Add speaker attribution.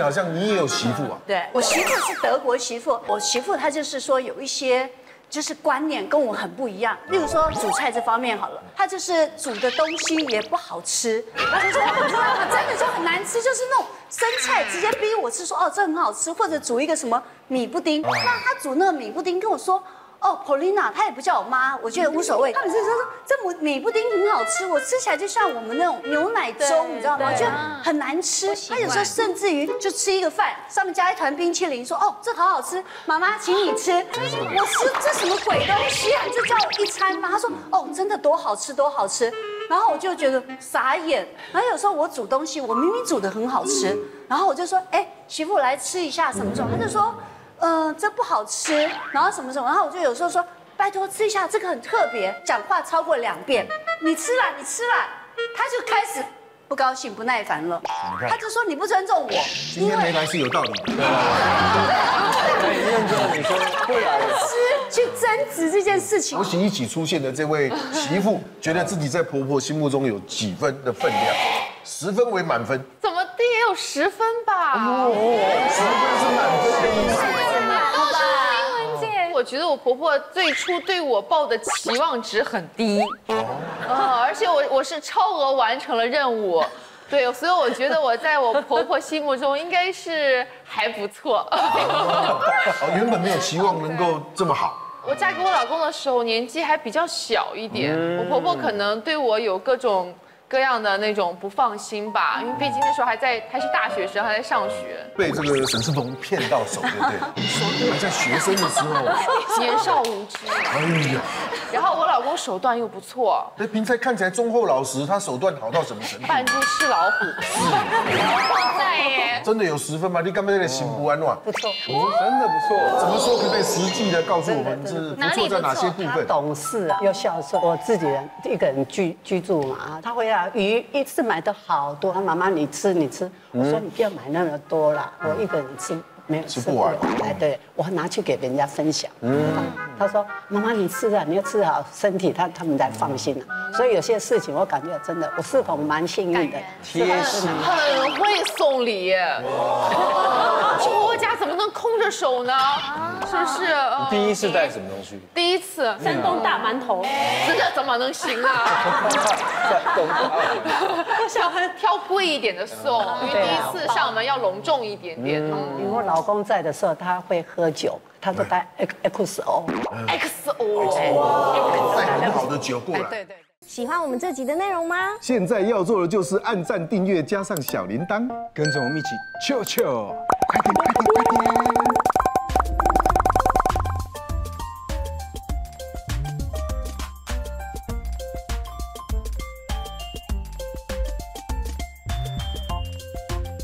Speaker 1: 你好像你也有媳妇啊？
Speaker 2: 对我媳妇是德国媳妇，我媳妇她就是说有一些就是观念跟我很不一样。例如说煮菜这方面好了，她就是煮的东西也不好吃，然后就说真的就很难吃，就是那种生菜直接逼我吃，说哦这很好吃，或者煮一个什么米布丁，那她煮那个米布丁跟我说。哦，Polina，她也不叫我妈，我觉得无所谓。他们是说这米米布丁很好吃，我吃起来就像我们那种牛奶粥，你知道吗？就很难吃。她有时候甚至于就吃一个饭，上面加一团冰淇淋，说哦这好好吃，妈妈请你吃。我吃这什么鬼东西啊？这叫一餐吗？她说哦真的多好吃多好吃，然后我就觉得傻眼。然后有时候我煮东西，我明明煮的很好吃，然后我就说哎媳妇来吃一下什么什么，他就说。嗯，这不好吃，然后什么什么，然后我就有时候说，拜托吃一下，这个很特别。讲话超过两遍，你吃了，你吃了，他就开始不高兴、不耐烦了。他就说你不尊重我。
Speaker 1: 今天没来是有道理的。
Speaker 3: 认真你说会来
Speaker 2: 吃去争执这件事情。
Speaker 1: 我请一起出现的这位媳妇，觉得自己在婆婆心目中有几分的分量？十分为满分。
Speaker 4: 怎么低也有十分吧？
Speaker 1: 十分是满分的意思。
Speaker 4: 我觉得我婆婆最初对我抱的期望值很低，啊，而且我我是超额完成了任务，对，所以我觉得我在我婆婆心目中应该是还不错。
Speaker 1: 哦，原本没有期望能够这么好。
Speaker 4: 我嫁给我老公的时候年纪还比较小一点，我婆婆可能对我有各种。各样的那种不放心吧，因为毕竟那时候还在还是大学生，还在上学，
Speaker 1: 被这个沈世鹏骗到手，对不对？还在学生的时候，
Speaker 4: 年少无知。哎呀，然后我老公手段又不错，
Speaker 1: 那，平才看起来忠厚老实，他手段好到什么程度？
Speaker 4: 扮猪吃老虎，是，
Speaker 1: 在耶，真的有十分吗？你刚刚那个心不安乱，
Speaker 2: 不错，
Speaker 3: 真的不错。
Speaker 1: 怎么说？可不可以实际的告诉我们是不错在哪些部分？
Speaker 5: 懂事啊，又孝顺。我自己人一个人居居住嘛啊，他会啊。鱼一次买的好多，妈妈你吃你吃，我说你不要买那么多了，我一个人吃没有
Speaker 1: 吃不完，
Speaker 5: 哎，对我拿去给人家分享。嗯，他说妈妈你吃啊，你要吃好身体，他他们才放心了。所以有些事情我感觉真的，我是否蛮幸运的，
Speaker 4: 贴心，很会送礼。去婆婆家怎么能空着手呢？是不是？
Speaker 3: 第一次带什么东西？
Speaker 4: 第一次
Speaker 2: 山东大馒头，
Speaker 4: 这个怎么能行啊？小孩挑贵一点的送，因为第一次上门要隆重一点点。
Speaker 5: 因为我老公在的时候他会喝酒，他都带 X O
Speaker 4: X
Speaker 1: O，带很好的酒过来。对对。
Speaker 6: 喜欢我们这集的内容吗？
Speaker 7: 现在要做的就是按赞、订阅，加上小铃铛，
Speaker 3: 跟着我们一起，啾啾，快点快点快点！